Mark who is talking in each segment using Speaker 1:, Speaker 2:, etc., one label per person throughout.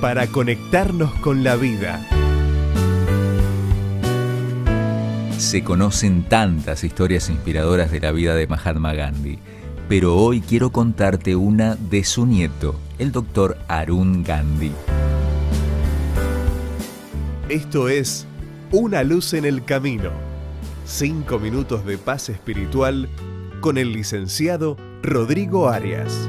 Speaker 1: para conectarnos con la vida.
Speaker 2: Se conocen tantas historias inspiradoras de la vida de Mahatma Gandhi, pero hoy quiero contarte una de su nieto, el doctor Arun Gandhi.
Speaker 1: Esto es Una luz en el camino. Cinco minutos de paz espiritual con el licenciado Rodrigo Arias.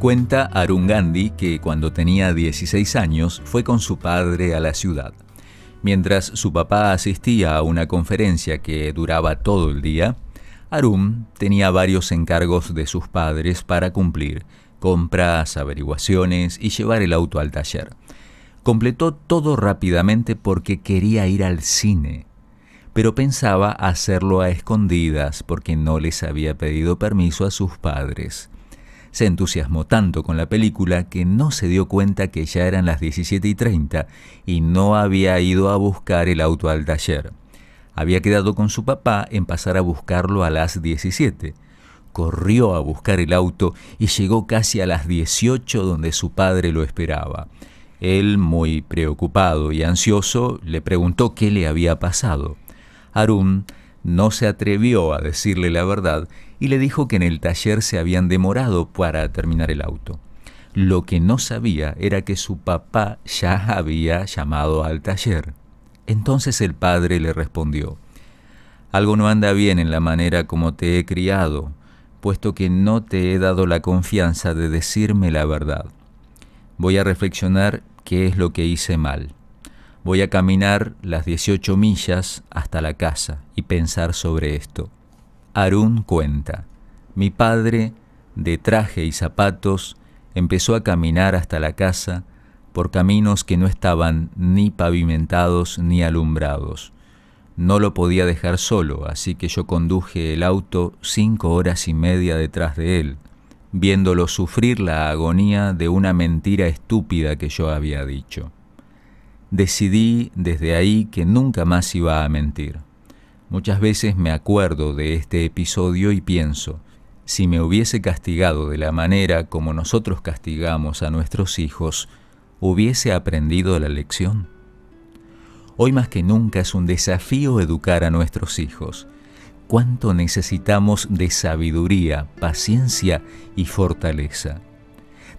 Speaker 2: Cuenta Arun Gandhi que cuando tenía 16 años fue con su padre a la ciudad. Mientras su papá asistía a una conferencia que duraba todo el día, Arun tenía varios encargos de sus padres para cumplir, compras, averiguaciones y llevar el auto al taller. Completó todo rápidamente porque quería ir al cine, pero pensaba hacerlo a escondidas porque no les había pedido permiso a sus padres. Se entusiasmó tanto con la película que no se dio cuenta que ya eran las 17 y 30 y no había ido a buscar el auto al taller. Había quedado con su papá en pasar a buscarlo a las 17. Corrió a buscar el auto y llegó casi a las 18 donde su padre lo esperaba. Él, muy preocupado y ansioso, le preguntó qué le había pasado. Arun no se atrevió a decirle la verdad y le dijo que en el taller se habían demorado para terminar el auto. Lo que no sabía era que su papá ya había llamado al taller. Entonces el padre le respondió, Algo no anda bien en la manera como te he criado, puesto que no te he dado la confianza de decirme la verdad. Voy a reflexionar qué es lo que hice mal. Voy a caminar las 18 millas hasta la casa y pensar sobre esto. Arun cuenta, mi padre, de traje y zapatos, empezó a caminar hasta la casa por caminos que no estaban ni pavimentados ni alumbrados. No lo podía dejar solo, así que yo conduje el auto cinco horas y media detrás de él, viéndolo sufrir la agonía de una mentira estúpida que yo había dicho. Decidí desde ahí que nunca más iba a mentir. Muchas veces me acuerdo de este episodio y pienso, si me hubiese castigado de la manera como nosotros castigamos a nuestros hijos, ¿hubiese aprendido la lección? Hoy más que nunca es un desafío educar a nuestros hijos. ¿Cuánto necesitamos de sabiduría, paciencia y fortaleza?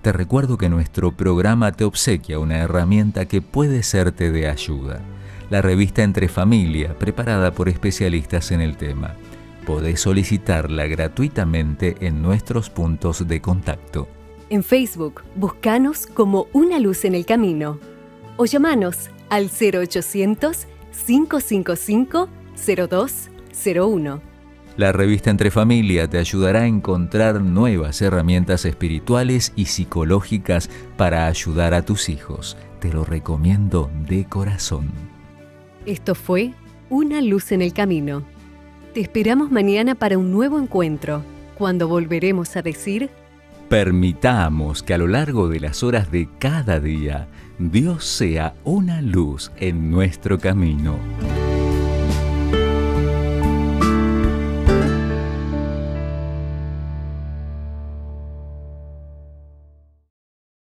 Speaker 2: Te recuerdo que nuestro programa te obsequia una herramienta que puede serte de ayuda. La revista Entre Familia, preparada por especialistas en el tema. Podés solicitarla gratuitamente en nuestros puntos de contacto.
Speaker 3: En Facebook, buscanos como Una Luz en el Camino o llamanos al 0800 555 0201.
Speaker 2: La revista Entre Familia te ayudará a encontrar nuevas herramientas espirituales y psicológicas para ayudar a tus hijos. Te lo recomiendo de corazón.
Speaker 3: Esto fue Una luz en el camino. Te esperamos mañana para un nuevo encuentro, cuando volveremos a decir...
Speaker 2: Permitamos que a lo largo de las horas de cada día, Dios sea una luz en nuestro camino.